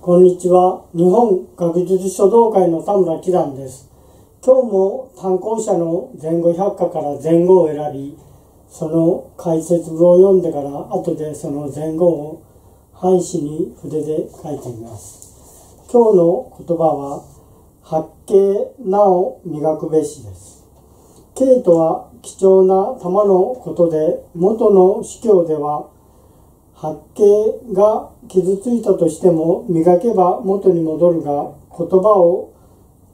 こんにちは。日本学術書道会の田村紀蘭です。今日も単行者の前後百科から前後を選び、その解説文を読んでから後でその前後を半紙に筆で書いてみます。今日の言葉は、八景なお磨くべしです。景とは貴重な玉のことで、元の司教では八景が傷ついたとしても磨けば元に戻るが言葉を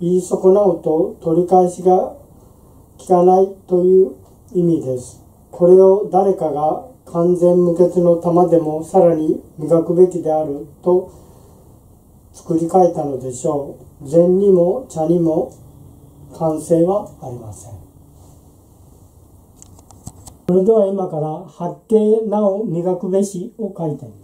言い損なうと取り返しが効かないという意味です。これを誰かが完全無欠の玉でもさらに磨くべきであると作り変えたのでしょう。禅にも茶にも完成はありません。それでは今から八景なお磨くべしを書いてみます。